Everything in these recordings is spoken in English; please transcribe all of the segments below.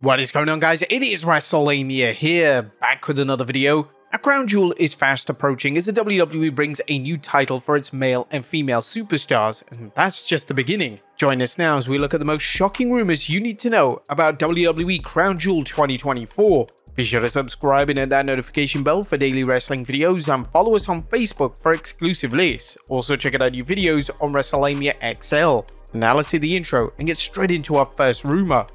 What is going on guys? It is Wrestlelamia here, back with another video. A crown jewel is fast approaching as the WWE brings a new title for its male and female superstars, and that's just the beginning. Join us now as we look at the most shocking rumors you need to know about WWE Crown Jewel 2024. Be sure to subscribe and hit that notification bell for daily wrestling videos and follow us on Facebook for exclusive lists. Also check out our new videos on WrestleMania XL. Now let's see the intro and get straight into our first rumor.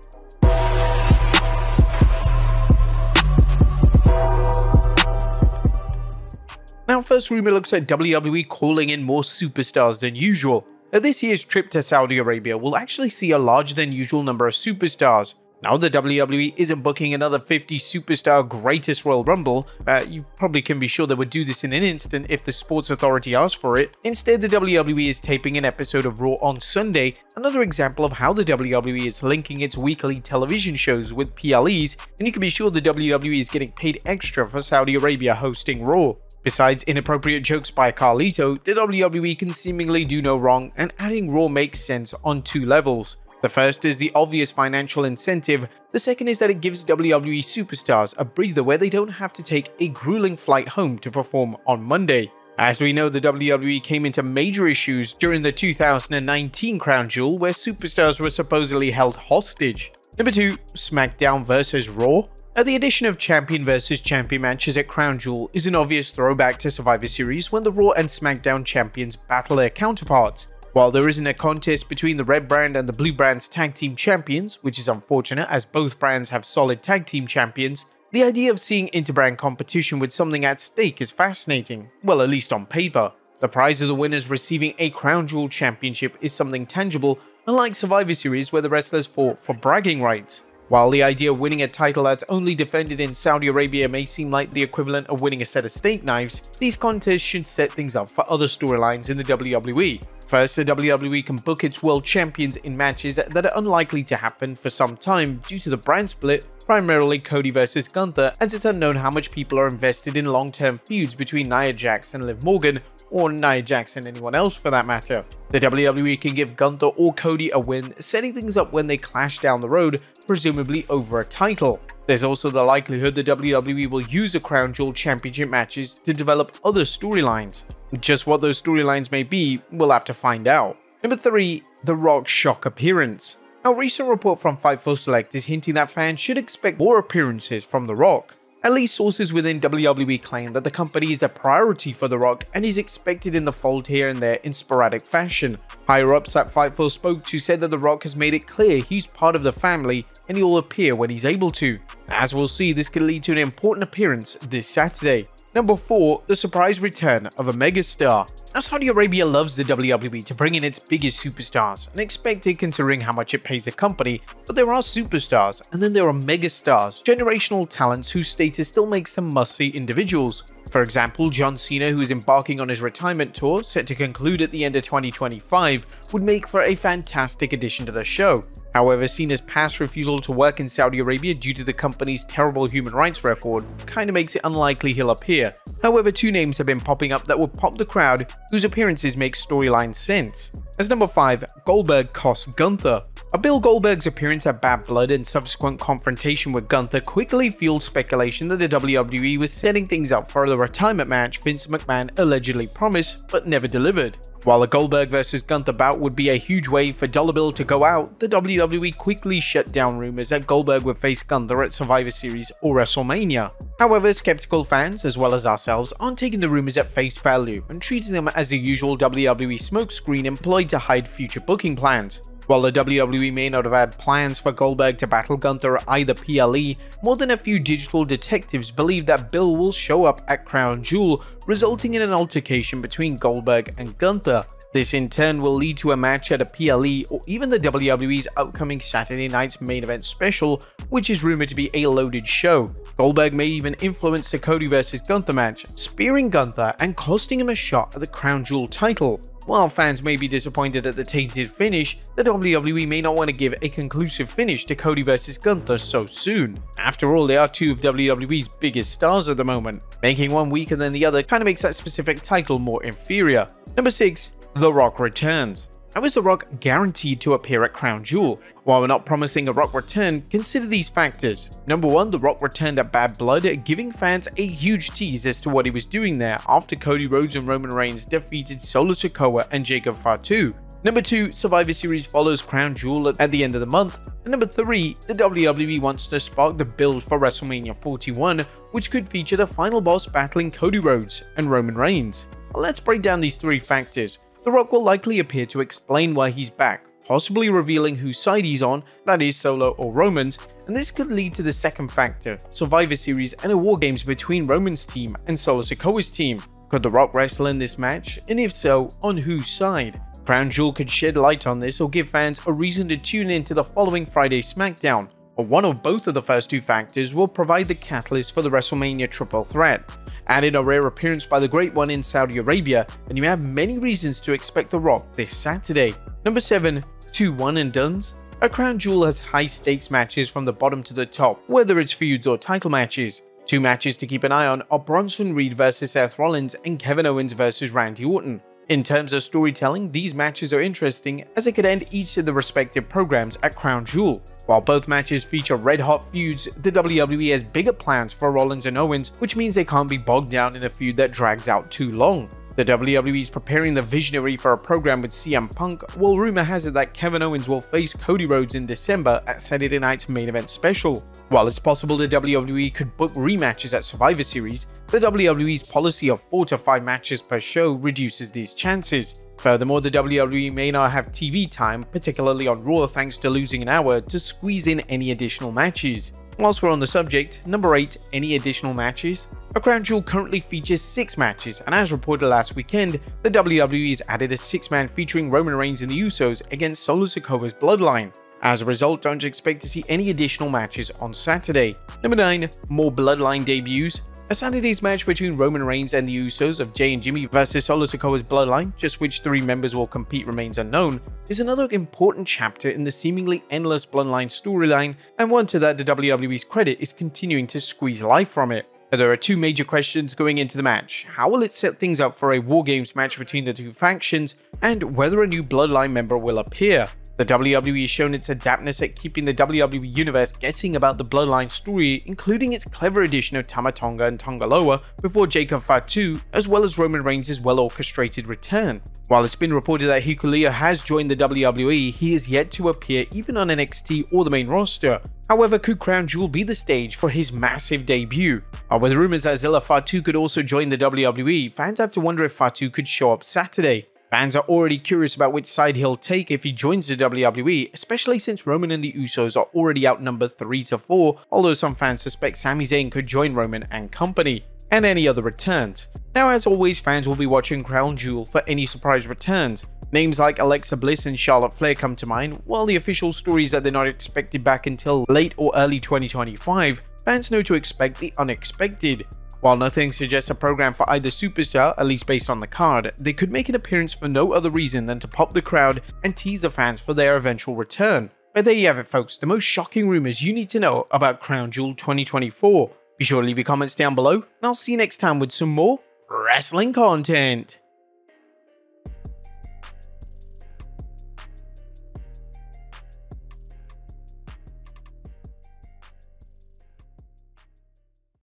Now, first rumor looks at WWE calling in more superstars than usual. Now, this year's trip to Saudi Arabia will actually see a larger than usual number of superstars. Now, the WWE isn't booking another 50 superstar greatest Royal Rumble, uh, you probably can be sure they would do this in an instant if the Sports Authority asked for it. Instead, the WWE is taping an episode of Raw on Sunday, another example of how the WWE is linking its weekly television shows with PLEs, and you can be sure the WWE is getting paid extra for Saudi Arabia hosting Raw. Besides inappropriate jokes by Carlito, the WWE can seemingly do no wrong, and adding Raw makes sense on two levels. The first is the obvious financial incentive, the second is that it gives WWE superstars a breather where they don't have to take a grueling flight home to perform on Monday. As we know, the WWE came into major issues during the 2019 Crown Jewel where superstars were supposedly held hostage. Number 2. SmackDown vs Raw now, the addition of champion versus champion matches at Crown Jewel is an obvious throwback to Survivor Series when the Raw and SmackDown champions battle their counterparts. While there isn't a contest between the Red Brand and the Blue Brand's tag team champions, which is unfortunate as both brands have solid tag team champions, the idea of seeing interbrand competition with something at stake is fascinating, well at least on paper. The prize of the winners receiving a Crown Jewel championship is something tangible, unlike Survivor Series where the wrestlers fought for bragging rights. While the idea of winning a title that's only defended in Saudi Arabia may seem like the equivalent of winning a set of steak knives, these contests should set things up for other storylines in the WWE. First, the WWE can book its world champions in matches that are unlikely to happen for some time due to the brand split, primarily Cody vs Gunther, as it's unknown how much people are invested in long-term feuds between Nia Jax and Liv Morgan, or Nia Jax and anyone else for that matter. The WWE can give Gunther or Cody a win, setting things up when they clash down the road, presumably over a title. There's also the likelihood the WWE will use the Crown Jewel Championship matches to develop other storylines. Just what those storylines may be, we'll have to find out. Number 3. The Rock's shock appearance. A recent report from Fightful Select is hinting that fans should expect more appearances from The Rock. At least sources within WWE claim that the company is a priority for The Rock and is expected in the fold here and there in sporadic fashion. Higher ups that Fightful spoke to said that The Rock has made it clear he's part of the family and he will appear when he's able to. As we'll see, this could lead to an important appearance this Saturday. Number 4. The surprise return of a megastar. Now Saudi Arabia loves the WWE to bring in its biggest superstars, and expected considering how much it pays the company, but there are superstars, and then there are megastars, generational talents whose status still makes them must-see individuals. For example, John Cena, who is embarking on his retirement tour, set to conclude at the end of 2025, would make for a fantastic addition to the show. However, Cena's past refusal to work in Saudi Arabia due to the company's terrible human rights record kinda makes it unlikely he'll appear. However, two names have been popping up that will pop the crowd, whose appearances make storyline sense. As number 5, Goldberg costs Gunther. A Bill Goldberg's appearance at Bad Blood and subsequent confrontation with Gunther quickly fueled speculation that the WWE was setting things up for the retirement match Vince McMahon allegedly promised but never delivered. While a Goldberg vs Gunther bout would be a huge way for Dollar Bill to go out, the WWE quickly shut down rumors that Goldberg would face Gunther at Survivor Series or WrestleMania. However, skeptical fans, as well as ourselves, aren't taking the rumors at face value and treating them as the usual WWE smokescreen employed to hide future booking plans. While the WWE may not have had plans for Goldberg to battle Gunther at either PLE, more than a few digital detectives believe that Bill will show up at Crown Jewel, resulting in an altercation between Goldberg and Gunther. This in turn will lead to a match at a PLE or even the WWE's upcoming Saturday night's main event special, which is rumored to be a loaded show. Goldberg may even influence the Cody vs Gunther match, spearing Gunther and costing him a shot at the Crown Jewel title. While fans may be disappointed at the tainted finish, the WWE may not want to give a conclusive finish to Cody vs Gunther so soon. After all, they are two of WWE's biggest stars at the moment. Making one weaker than the other kind of makes that specific title more inferior. Number 6. The Rock returns. How is The Rock guaranteed to appear at Crown Jewel? While we're not promising a Rock return, consider these factors. Number 1, The Rock returned at Bad Blood, giving fans a huge tease as to what he was doing there after Cody Rhodes and Roman Reigns defeated Solo Sikoa and Jacob Fatu. Number 2, Survivor Series follows Crown Jewel at the end of the month. And number 3, the WWE wants to spark the build for WrestleMania 41, which could feature the final boss battling Cody Rhodes and Roman Reigns. Let's break down these three factors. The Rock will likely appear to explain why he's back, possibly revealing whose side he's on, that is Solo or Roman's, and this could lead to the second factor, Survivor Series and a War Games between Roman's team and Solo Sikoa's team. Could The Rock wrestle in this match, and if so, on whose side? Crown Jewel could shed light on this or give fans a reason to tune in to the following Friday SmackDown, or one or both of the first two factors will provide the catalyst for the WrestleMania triple threat. Add in a rare appearance by the Great One in Saudi Arabia, and you have many reasons to expect The Rock this Saturday. Number 7. 2 one and dones. A crown jewel has high stakes matches from the bottom to the top, whether it's feuds or title matches. Two matches to keep an eye on are Bronson Reed vs Seth Rollins and Kevin Owens vs Randy Orton. In terms of storytelling, these matches are interesting as they could end each of the respective programs at Crown Jewel. While both matches feature red-hot feuds, the WWE has bigger plans for Rollins and Owens, which means they can't be bogged down in a feud that drags out too long. The WWE is preparing the visionary for a program with CM Punk, while rumor has it that Kevin Owens will face Cody Rhodes in December at Saturday night's main event special. While it's possible the WWE could book rematches at Survivor Series, the WWE's policy of 4 to 5 matches per show reduces these chances. Furthermore, the WWE may not have TV time, particularly on Raw thanks to losing an hour, to squeeze in any additional matches. Whilst we're on the subject, number 8, any additional matches? A Crown Jewel currently features 6 matches, and as reported last weekend, the WWE has added a 6-man featuring Roman Reigns and the Usos against Solo Sikoa's Bloodline. As a result, don't expect to see any additional matches on Saturday. Number 9, more Bloodline debuts. A Saturday's match between Roman Reigns and the Usos of Jey and Jimmy versus Solo Sikoa's Bloodline, just which three members will compete remains unknown, is another important chapter in the seemingly endless Bloodline storyline, and one to that the WWE's credit is continuing to squeeze life from it. There are two major questions going into the match. How will it set things up for a War Games match between the two factions, and whether a new Bloodline member will appear? The WWE has shown its adaptness at keeping the WWE Universe guessing about the Bloodline story, including its clever addition of Tama Tonga and Tonga Loa before Jacob Fatu, as well as Roman Reigns' well-orchestrated return. While it's been reported that Hikuleo has joined the WWE, he is yet to appear even on NXT or the main roster. However, could Crown Jewel be the stage for his massive debut? Uh, with rumors that Zilla Fatu could also join the WWE, fans have to wonder if Fatu could show up Saturday. Fans are already curious about which side he'll take if he joins the WWE, especially since Roman and the Usos are already outnumbered 3 to 4, although some fans suspect Sami Zayn could join Roman and company and any other returns. Now as always fans will be watching Crown Jewel for any surprise returns. Names like Alexa Bliss and Charlotte Flair come to mind, while the official story is that they're not expected back until late or early 2025, fans know to expect the unexpected. While nothing suggests a program for either superstar, at least based on the card, they could make an appearance for no other reason than to pop the crowd and tease the fans for their eventual return. But there you have it folks, the most shocking rumors you need to know about Crown Jewel 2024. Be sure to leave your comments down below, and I'll see you next time with some more wrestling content.